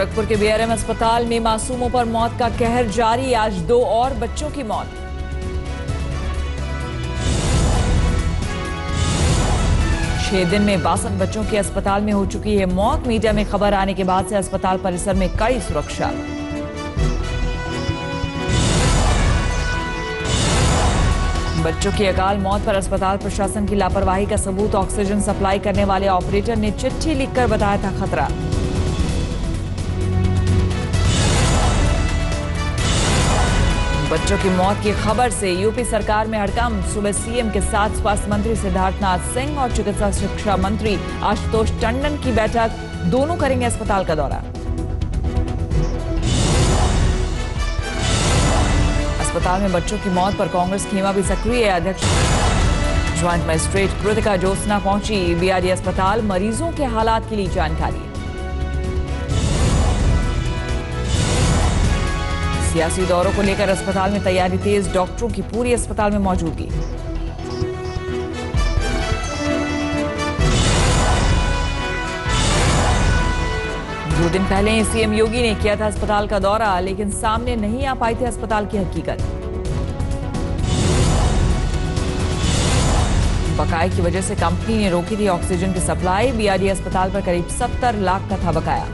गोरखपुर के बीआरएम अस्पताल में मासूमों पर मौत का कहर जारी, आज दो और बच्चों की मौत। छह दिन में बासठ बच्चों की अस्पताल में हो चुकी है मौत। मीडिया में खबर आने के बाद से अस्पताल परिसर में कड़ी सुरक्षा। बच्चों की अकाल मौत पर अस्पताल प्रशासन की लापरवाही का सबूत, ऑक्सीजन सप्लाई करने वाले ऑपरेटर ने चिट्ठी लिखकर बताया था खतरा। बच्चों की मौत की खबर से यूपी सरकार में हड़कम सुबह सीएम के साथ स्वास्थ्य मंत्री सिद्धार्थनाथ सिंह और चिकित्सा शिक्षा मंत्री आशुतोष टंडन की बैठक। दोनों करेंगे अस्पताल का दौरा। अस्पताल में बच्चों की मौत पर कांग्रेस खेमा भी सक्रिय है। अध्यक्ष ज्वाइंट मजिस्ट्रेट कृतिका ज्योत्सना पहुँची। बीआरडी अस्पताल मरीजों के हालात के लिए जानकारी। सियासी दौरों को लेकर अस्पताल में तैयारी तेज, डॉक्टरों की पूरी अस्पताल में मौजूदगी। दो दिन पहले सीएम योगी ने किया था अस्पताल का दौरा, लेकिन सामने नहीं आ पाई थी अस्पताल की हकीकत। बकाए की वजह से कंपनी ने रोकी थी ऑक्सीजन की सप्लाई। बीआरडी अस्पताल पर करीब 70 लाख का था बकाया।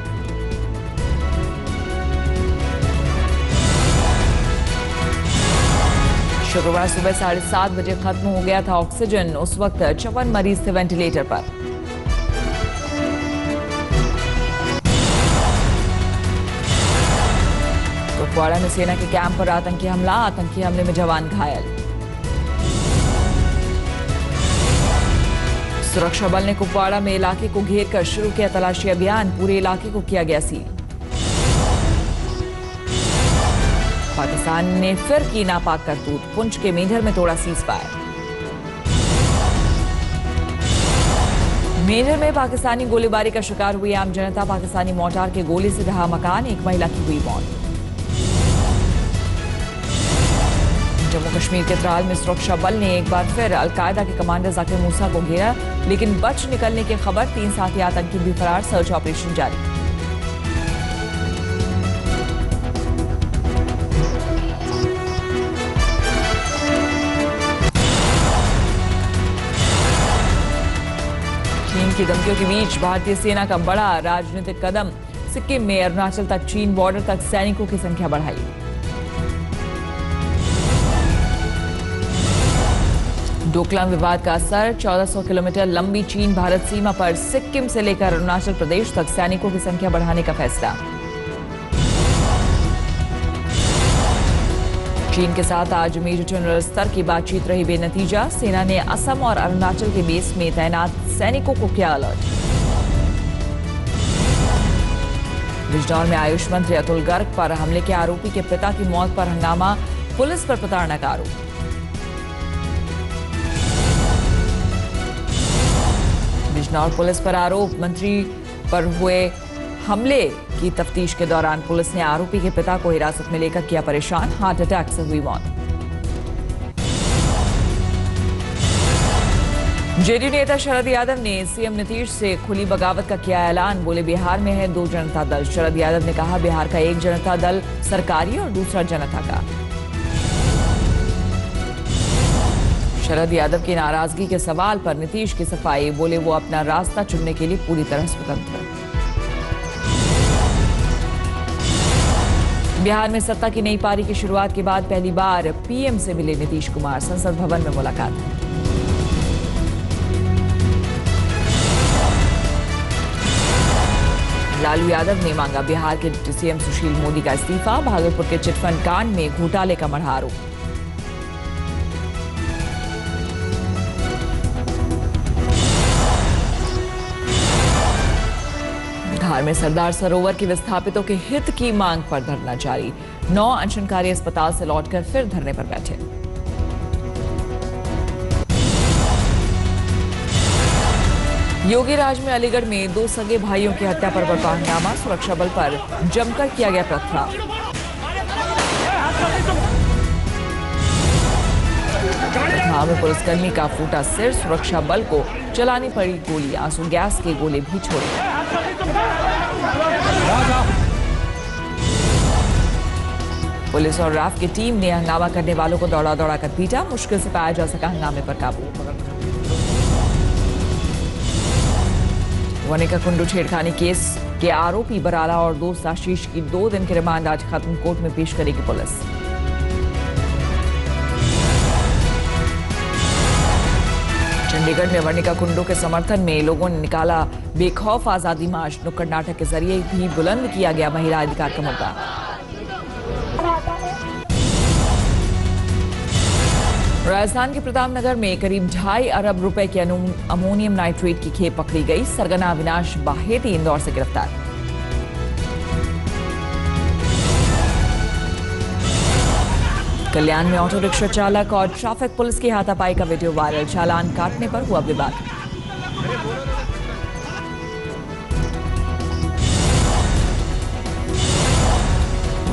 शुक्रवार सुबह साढ़े सात बजे खत्म हो गया था ऑक्सीजन। उस वक्त चौवन मरीज़ थे वेंटिलेटर पर। कुपवाड़ा में सेना के कैंप पर आतंकी हमला, आतंकी हमले में जवान घायल। सुरक्षा बल ने कुपवाड़ा में इलाके को घेर कर शुरू किया तलाशी अभियान। पूरे इलाके को किया गया सील। पाकिस्तान ने फिर की नापाक करतूत। पुंछ के मेंढर में तोड़ा सीज फायर मेंढर में पाकिस्तानी गोलीबारी का शिकार हुई आम जनता। पाकिस्तानी मोर्टार के गोली से ढहा मकान। एक महिला की हुई मौत। जम्मू कश्मीर के त्राल में सुरक्षा बल ने एक बार फिर अलकायदा के कमांडर जाकिर मूसा को घेरा, लेकिन बच निकलने की खबर, तीन साथी आतंकी भी फरार। सर्च ऑपरेशन जारी। की धमकियों के बीच भारतीय सेना का बड़ा राजनीतिक कदम। सिक्किम में अरुणाचल तक चीन बॉर्डर तक सैनिकों की संख्या बढ़ाई। डोकलाम विवाद का असर 1400 किलोमीटर लंबी चीन भारत सीमा पर सिक्किम से लेकर अरुणाचल प्रदेश तक सैनिकों की संख्या बढ़ाने का फैसला। चीन के साथ आज मेजर जनरल स्तर की बातचीत रही बेनतीजा। सेना ने असम और अरुणाचल के बेस में तैनात सैनिकों को किया अलर्ट। बिजनौर में आयुष मंत्री अतुल गर्ग पर हमले के आरोपी के पिता की मौत पर हंगामा, पुलिस पर प्रताड़ना का आरोप। बिजनौर पुलिस पर आरोप, मंत्री पर हुए हमले की तफ्तीश के दौरान पुलिस ने आरोपी के पिता को हिरासत में लेकर किया परेशान। हार्ट अटैक से हुई मौत। जेडीयू नेता शरद यादव ने सीएम नीतीश से खुली बगावत का किया ऐलान। बोले, बिहार में है दो जनता दल। शरद यादव ने कहा, बिहार का एक जनता दल सरकारी और दूसरा जनता का। शरद यादव की नाराज़गी के सवाल पर नीतीश की सफ़ाई। बोले, वो अपना रास्ता चुनने के लिए पूरी तरह स्वतंत्र। बिहार में सत्ता की नई पारी की शुरुआत के बाद पहली बार पीएम से मिले नीतीश कुमार। संसद भवन में मुलाकात। लालू यादव ने मांगा बिहार के डिप्टी सीएम सुशील मोदी का इस्तीफा। भागलपुर के चिटफंड कांड में घोटाले का मढ़ा आरोप में सरदार सरोवर के विस्थापितों के हित की मांग पर धरना जारी। नौ अनशनकारी अस्पताल से लौटकर फिर धरने पर बैठे। योगी राज में अलीगढ़ में दो सगे भाइयों की हत्या पर बरपा हंगामा सुरक्षा बल पर जमकर किया गया प्रथाव में पुलिसकर्मी का फूटा सिर सुरक्षा बल को चलानी पड़ी गोली। आँसू गैस के गोले भी छोड़े। पुलिस और राफ की टीम ने हंगामा करने वालों को दौड़ा दौड़ा कर पीटा। मुश्किल से पाया जा सका हंगामे पर काबू। वनिका कुंडू छेड़खानी केस के आरोपी बराला और दोस्त आशीष की दो दिन की रिमांड आज खत्म कोर्ट में पेश करेगी पुलिस। चंडीगढ़ में वर्णिका कुंडू के समर्थन में लोगों ने निकाला बेखौफ आज़ादी मार्च। नुक्कड़ नाटक के ज़रिए भी बुलंद किया गया महिला अधिकार का मुद्दा। राजस्थान के प्रतापनगर में करीब ढाई अरब रुपए के अमोनियम नाइट्रेट की खेप पकड़ी गई। सरगना अविनाश बाहेती इंदौर से गिरफ़्तार। कल्याण में ऑटो रिक्शा चालक और ट्रैफ़िक पुलिस की हाथापाई का वीडियो वायरल। चालान काटने पर हुआ विवाद।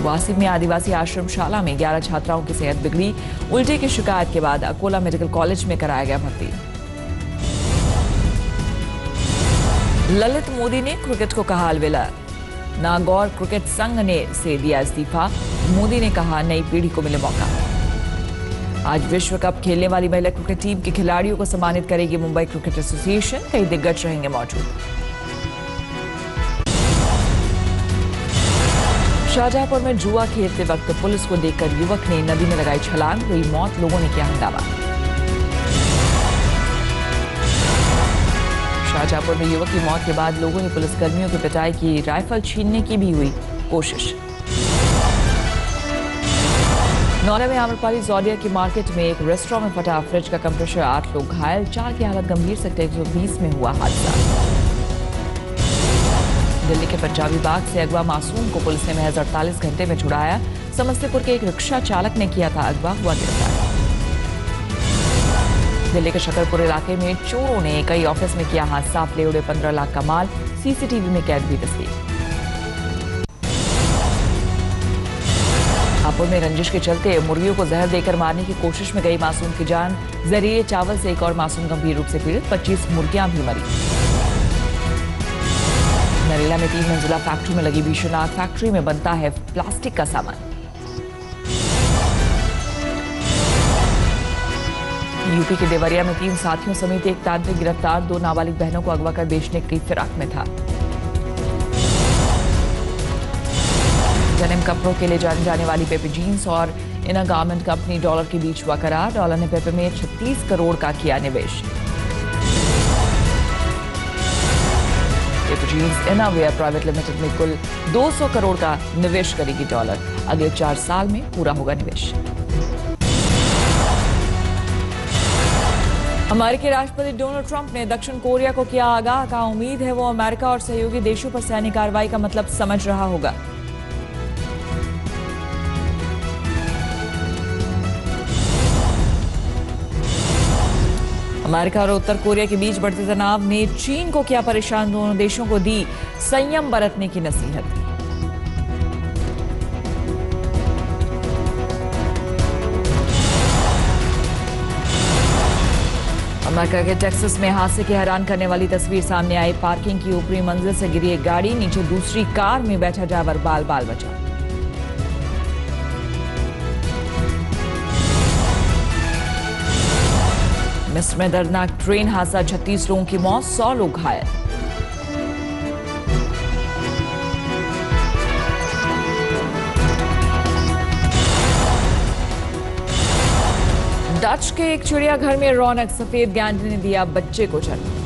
वासी में आदिवासी आश्रमशाला में 11 छात्राओं की सेहत बिगड़ी। उल्टे की शिकायत के बाद अकोला मेडिकल कॉलेज में कराया गया भर्ती। ललित मोदी ने क्रिकेट को कहा अलविदा। नागौर क्रिकेट संघ ने से दिया इस्तीफा। मोदी ने कहा, नई पीढ़ी को मिले मौका। आज विश्व कप खेलने वाली महिला क्रिकेट टीम के खिलाड़ियों को सम्मानित करेगी मुंबई क्रिकेट एसोसिएशन। कई दिग्गज रहेंगे मौजूद। शाहजहांपुर में जुआ खेलते वक्त पुलिस को देखकर युवक ने नदी में लगाई छलांग, हुई मौत, लोगों ने किया हंगामा। शाहजहांपुर में युवक की मौत के बाद लोगों ने पुलिसकर्मियों की पिटाई की, राइफल छीनने की भी हुई कोशिश। नौरे में आम्रपाली जौलिया की मार्केट में एक रेस्टोरेंट में फटा फ्रिज का कंप्रेशर, आठ लोग घायल, चार की हालत गंभीर सेक्टर 120 में हुआ हादसा। दिल्ली के पंजाबी बाग से अगवा मासूम को पुलिस ने महज अड़तालीस घंटे में छुड़ाया। समस्तीपुर के एक रिक्शा चालक ने किया था अगवा हुआ गिरफ़्तार। दिल्ली के शकरपुर इलाके में चोरों ने कई ऑफ़िस में किया हाथ साफ़ ले उड़े पंद्रह लाख का माल सीसीटीवी में कैद हुई तस्वीर। हापुड़ में रंजिश के चलते मुर्गियों को जहर देकर मारने की कोशिश में गई मासूम की जान। ज़रिए चावल से एक और मासूम गंभीर रूप से पीड़ित 25 मुर्गियाँ भी मरी। नरेला में तीन मंजिला फैक्ट्री में लगी भीषण आग। फैक्ट्री में बनता है प्लास्टिक का सामान। यूपी के देवरिया में तीन साथियों समेत एक तांत्रिक गिरफ़्तार, दो नाबालिग बहनों को अगवा कर बेचने की फिराक में था। जनिम कपड़ों के लिए जाने जाने वाली पेपे जीन्स और इनर गारमेंट कंपनी डॉलर के बीच हुआ करार। डॉलर ने पेपे में 36 करोड़ का किया निवेश। Pepe Jeans innerwear private limited में कुल 200 करोड़ का निवेश करेगी डॉलर। अगले चार साल में पूरा होगा निवेश। अमेरिकी राष्ट्रपति डोनाल्ड ट्रंप ने दक्षिण कोरिया को किया आगाह, कहा, उम्मीद है वो अमेरिका और सहयोगी देशों पर सैनिक कार्रवाई का मतलब समझ रहा होगा। अमेरिका और उत्तर कोरिया के बीच बढ़ते तनाव ने चीन को किया परेशान, दोनों देशों को दी संयम बरतने की नसीहत। अमेरिका के टेक्सास में हादसे की हैरान करने वाली तस्वीर सामने आई। पार्किंग की ऊपरी मंजिल से गिरी एक गाड़ी, नीचे दूसरी कार में बैठा ड्राइवर बाल बाल बचा। मिस्र में दर्दनाक ट्रेन, हादसा, छत्तीस लोगों की मौत, सौ लोग घायल। डच के एक चिड़ियाघर में रौनक सफ़ेद गैंड ने दिया बच्चे को जन्म।